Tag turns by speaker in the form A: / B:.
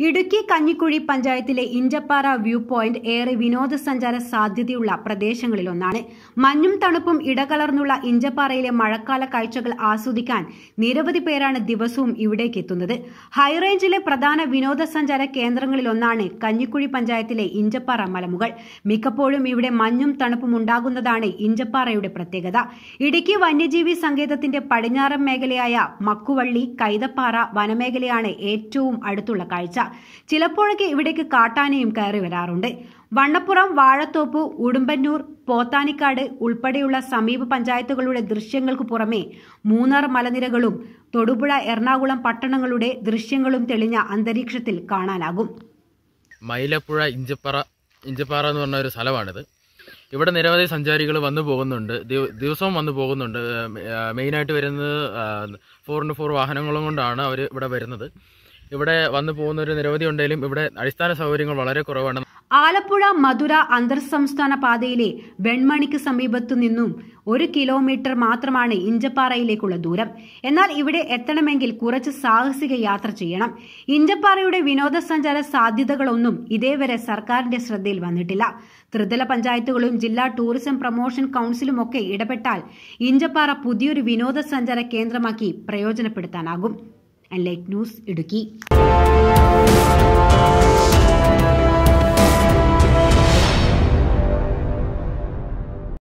A: ഇടുക്കി കഞ്ഞിക്കുഴി പഞ്ചായത്തിലെ Inchappara view point ഏറെ വിനോദസഞ്ചാര സാധ്യതയുള്ള പ്രദേശങ്ങളിലൊന്നാണ്. മഞ്ഞും തണുപ്പും ഇടകലർന്നുള്ള ഇഞ്ചപ്പാറയിലെ മഴക്കാല കാഴ്ചകൾ ആസ്വദിക്കാൻ നിരവധി പേരാണ് ദിവസവും ഇവിടേക്ക് എത്തുന്നത്. ഹൈറേഞ്ചിലെ പ്രധാന വിനോദസഞ്ചാര കേന്ദ്രങ്ങളിലൊന്നാണ് കഞ്ഞിക്കുഴി പഞ്ചായത്തിലെ ഇഞ്ചപ്പാറ മലമുകൾ. മിക്കപ്പോഴും ഇവിടെ മഞ്ഞും തണുപ്പും ഉണ്ടാകുന്നതാണ് ഇഞ്ചപ്പാറയുടെ പ്രത്യേകത. ഇടുക്കി വന്യജീവി സങ്കേതത്തിന്റെ പടിഞ്ഞാറൻ മേഖലയായ മക്കുവള്ളി കൈതപ്പാറ വനമേഖലയാണ് ഏറ്റവും അടുത്തുള്ള കാഴ്ച. ചിലപ്പോഴൊക്കെ ഇവിടേക്ക് കാട്ടാനയും കയറി വരാറുണ്ട്. വണ്ണപ്പുറം വാഴത്തോപ്പ് ഉടുമ്പന്നൂർ പോത്താനിക്കാട് ഉൾപ്പെടെയുള്ള സമീപ പഞ്ചായത്തുകളുടെ ദൃശ്യങ്ങൾക്ക് പുറമെ മൂന്നാർ മലനിരകളും തൊടുപുഴ എറണാകുളം പട്ടണങ്ങളുടെ ദൃശ്യങ്ങളും തെളിഞ്ഞ അന്തരീക്ഷത്തിൽ കാണാനാകും.
B: മൈലപ്പുഴ ഇഞ്ചപ്പാറ ഇഞ്ചപ്പാറ എന്ന് പറഞ്ഞ ഒരു സ്ഥലമാണിത്. ഇവിടെ നിരവധി സഞ്ചാരികൾ വന്നു പോകുന്നുണ്ട്. ദിവസവും വന്നു പോകുന്നുണ്ട്. മെയിനായിട്ട് വരുന്നത് ഫോർ ഇന്റു ഫോർ വാഹനങ്ങളും കൊണ്ടാണ് അവർ ഇവിടെ വരുന്നത്. ഇവിടെ വന്നു പോകുന്ന ഒരു നിരവധി ഉണ്ടെങ്കിലും ഇവിടെ അടിസ്ഥാന സൗകര്യങ്ങൾ വളരെ കുറവാണ്.
A: ആലപ്പുഴ മധുര അന്തർ സംസ്ഥാന പാതയിലെ വെൺമണിക്ക് സമീപത്തു നിന്നും ഒരു കിലോമീറ്റർ മാത്രമാണ് ഇഞ്ചപ്പാറയിലേക്കുള്ള ദൂരം. എന്നാൽ ഇവിടെ എത്തണമെങ്കിൽ കുറച്ച് സാഹസിക യാത്ര ചെയ്യണം. ഇഞ്ചപ്പാറയുടെ വിനോദസഞ്ചാര സാധ്യതകളൊന്നും ഇതേവരെ സർക്കാരിന്റെ ശ്രദ്ധയിൽ വന്നിട്ടില്ല. ത്രിതല പഞ്ചായത്തുകളും ജില്ലാ ടൂറിസം പ്രൊമോഷൻ കൌൺസിലുമൊക്കെ ഇടപെട്ടാൽ ഇഞ്ചപ്പാറ പുതിയൊരു വിനോദസഞ്ചാര കേന്ദ്രമാക്കി പ്രയോജനപ്പെടുത്താനാകും. Light news Idukki.